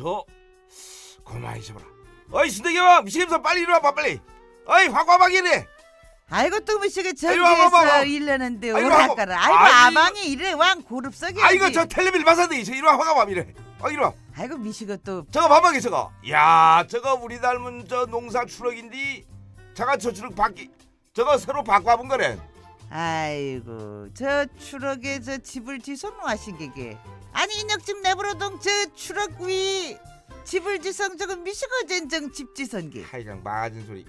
저거 고만 있어봐라 어이 순대기와 미식임서 빨리 일어나 봐 빨리. 어이 화과박이네. 아이고 또 아이고, 와봐. 저기에서 일러는데 아이고, 오락가라 아이고 아이고. 아방이 이래 왕 고릅석이 아 이거 저 텔레비전 마사대 저 이리와 화과밥 이래. 어 이리와. 아이고 미시고 또. 저거 봐봐게 저거. 야 저거 우리 닮은 저 농사 추럭인데 자가 저 추럭 바뀌 저거 새로 바꿔본 거래 아이고 저 추럭에 저 집을 지성노하신 게게 아니 인혁집 내부로동 저 추럭 위 집을 지성 저거 미시고 전정 집 지성게 하여간 맞은 소리.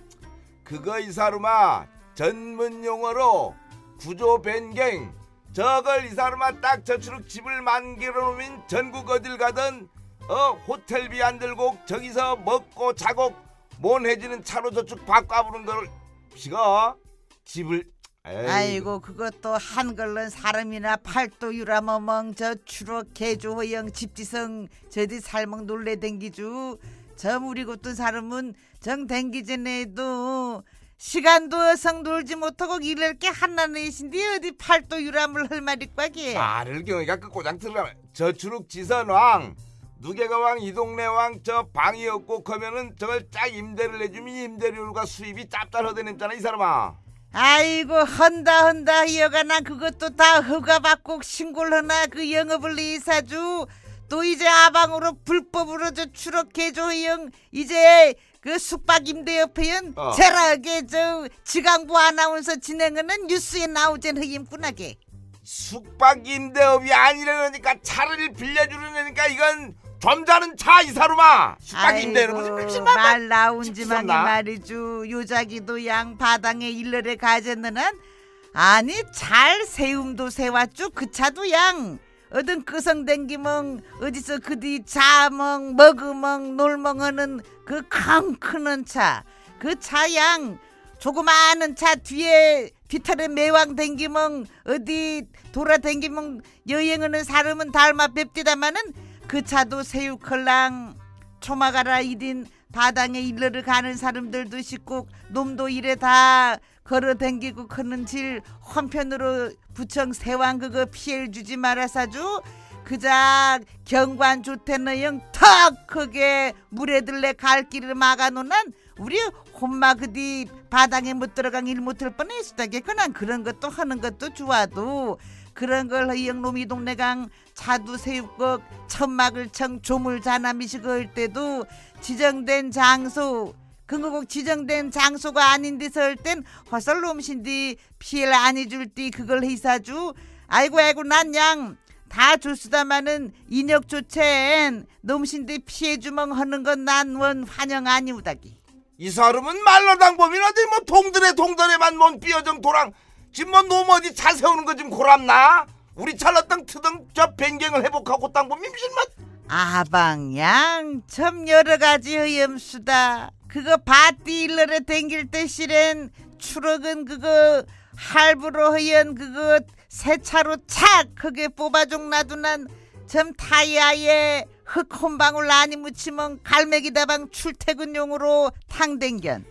그거 이 사람아 전문 용어로 구조 변경. 저걸 이 사람아 딱 저추럭 집을 만들어 놓으면 전국 어딜 가든 어 호텔비 안 들고 저기서 먹고 자고 몬해지는 차로 저축 바꿔보는 걸 시가 집을 아이고. 그것도 한글은 사람이나 팔도 유라머멍 저 추럭 개조 허영 집지성 저디 살먹 놀래 댕기주. 저 우리 같은 사람은 정 댕기 전에도 시간도 성 놀지 못하고 이럴 게 한나네신데 어디 팔도 유람을 할 말이 꽉이 말을 경이가 그 고장 들어가면 저추룩 지선왕 누개가 왕 이동래 왕 저 방이 없고 커면은 저걸 짝 임대를 내주면 임대료가 수입이 짭짤하대냈잖아 이 사람아 아이고 헌다 헌다. 이어가나 그것도 다 허가받고 신고를 하나 그 영업을 이사주. 또 이제 아방으로 불법으로 저 추럭 개조형. 이제 그 숙박 임대 옆에연 어. 제라게 저 지강부 아나운서 진행하는 뉴스에 나오젠 흑임꾼하게. 숙박 임대업이 아니라니까 차를 빌려주려니까 이건 점잖은 차이 사람아 숙박 임대는 무슨 말말 나온지만이 집사나? 말이죠. 요자기도 양 바당에 일러를 가졌는 한 아니 잘 세움도 세왔죠 그 차도 양. 어떤 끄성 댕기멍 어디서 그디 자멍 먹으멍 놀멍하는 그 컹크는 차. 그 차양 조그마한 차 뒤에 뒤탈에 매왕 댕기멍 어디 돌아 댕기멍 여행하는 사람은 닮아 뵙디다마는 그 차도 새우컬랑 초마가라 이딘 바당에 일러를 가는 사람들도 있고 놈도 이래 다 걸어 댕기고 크는 질 한편으로 부청 세왕 그거 피해를 주지 말아사주. 그작 경관 좋대너영 턱 크게 물에 들래 갈 길을 막아놓는 우리 혼마 그디 바닥에 못 들어간 일 못할 뻔했었다겠거나 그런 것도 하는 것도 좋아도 그런 걸 허영 놈이 동네강 차도 세우고 천막을 청 조물 자나미시고 할 때도 지정된 장소 그거 지정된 장소가 아닌 데서 할땐 화살 놈신디 피해를 안 해줄 띠 그걸 희사주. 아이고 아이고 난 양. 다 줬수다마는 인역 조첸 놈신디 피해 주멍 하는 건 난 원 환영 아니우다기. 이 사람은 말로당 보면 어디 뭐 동들에 동들에만 뭔 삐어정 도랑 지금 뭐 놈 어디 차 세우는 거좀 고랍나? 우리 찰러땅 트등 저 변경을 회복하고 땅 보면 무슨 맛? 아방양 참 여러 가지 허염수다. 그거 바띠 일러에 댕길 때 실엔 추럭은 그거 할부로 허연 그거 새 차로 착 크게 뽑아종 놔두난 참 타이아에 흙 한 방울 아니 묻히면 갈매기 다방 출퇴근용으로 탕댕견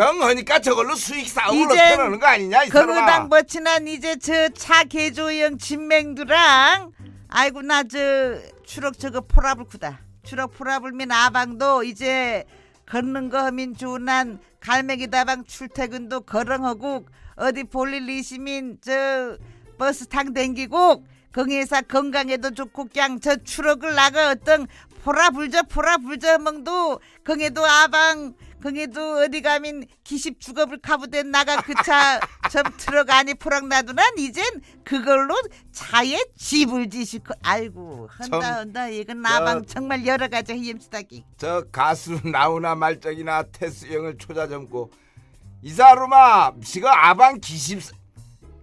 경하니까 저걸로 수익 이젠 펴놓는 거 아니냐 이 사람아. 버치난 이제 저 차 개조형 진맹두랑 아이고 나 저 추럭 저거 포라불 쿠다. 추럭 포라불면 아방도 이제 걷는 거 하면 좋은한 갈매기 다방 출퇴근도 거렁하고 어디 볼일 있으면 저 버스 탕 댕기고 거기에서 건강에도 좋고 그냥 저 추럭을 나가 어떤 포라 불저 포라 불저 멍도 거기도 아방 거기도 어디 가면 기십 주겁을 카부된 나가 그 차 좀 트럭 안에 포락 놔두난 이젠 그걸로 차에 집을 지시고 아이고 헌다 참, 헌다. 이건 나방 정말 여러 가지 힘쓰다기. 저 가수 나훈아 말적이나 테스 형을 초자점고 이 사람아 지가 아방 기십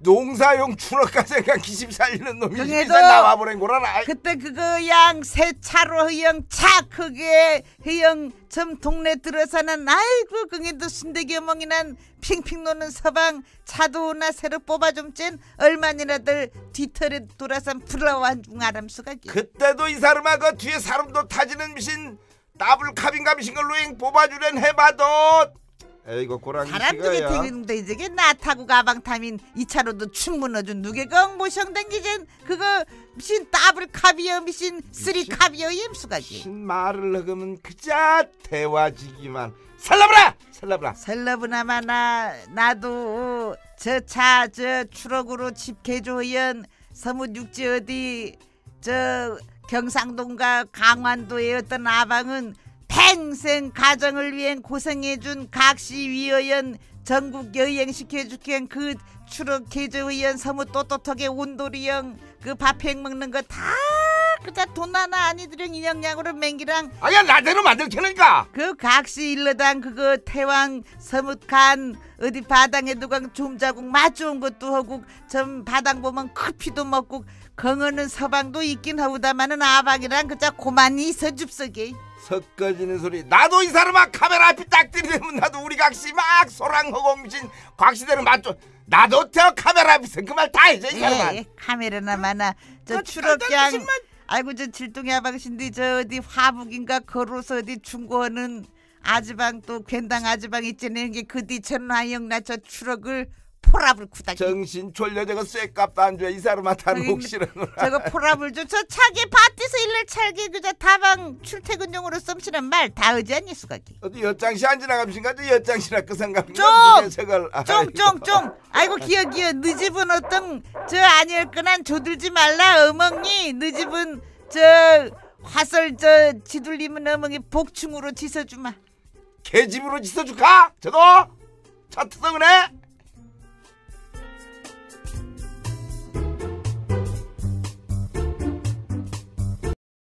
농사용 추락가 생각 기십 살리는 놈이 그래도 나와버린 거라 그때 그거 양새 차로 허영 차 크게 허영 점 동네 들어서는 아이고 그게도 순대겨멍이난 핑핑 노는 서방 차도 나 새로 뽑아 좀쨘. 얼마니라들 뒤털에 돌아선 부러워한 중 아람수가 그때도 이 사람아 그 뒤에 사람도 타지는 미신 더블 카빈가 미신 걸로 행 뽑아주련 해봐도 에이고 고랑이 사람 씨가야. 누게 되는데 이제 나 타고 가방 타민 이 차로도 충분어준 누게건 모성댕기젠 그거 미신 더블 카비어 미신 쓰리 카비어 임수가지. 신 말을 허그면 그자 대화지기만. 살라브라! 살라브라! 설러브나마 나 나도 저 차 저 추럭으로 집 개조연 서문 육지 어디 저 경상도인가 강원도의 어떤 아방은 평생 가정을 위해 고생해준 각시 위어연 전국 여행시켜주겐 그 추럭 개조연 서무 또또톡의 온돌이형 그 밥행 먹는 거 다 그자 돈 하나 아니들은 인형량으로 맹기랑 아야 나대로 만들 테니까. 그 각시 일러당 그거 태왕 서뭇간 어디 바당에 누가 좀 자국 맛 좋은 것도 하고 좀 바당 보면 커피도 먹고 건어는 서방도 있긴 하우다마는 아방이랑 그자 고만이 있어 줍석이 섞어지는 소리. 나도 이 사람아 카메라 앞에 딱 들이대면 나도 우리 각시 막 미친 곽시대는 맞죠 나도 저 카메라 앞에서 그 말 다 해줘 이 사람아. 예, 카메라나 마나. 저 깔깔이신 아이고 저 질동이 아방신데 저 어디 화북인가 걸어서 어디 중고하는 아지방 또 괜당 아지방 있잖아요 그뒤 전화영나 저 추럭을 포랍을 쿠다 정신 졸려 저거 쇠값도 안 줘이단 저기 혹시나 저거 포랍을 줘 저 차게 밭에서 일날 찰게 그저 다방 출퇴근용으로 썸치는 말 다 의지 않니 수가기 어디 엿장시 안 지나감신가 저 엿장시나 그 생각 좀! 저걸. 쫑쫑쫑 아이고 기어 기어. 너 집은 어떤 저 아니었거난 조들지 말라 어멍니 너 집은 저 화설 저 지둘리면 어멍이 복충으로 지서주마. 개집으로 짖어줄까? 저거? 차트성은 해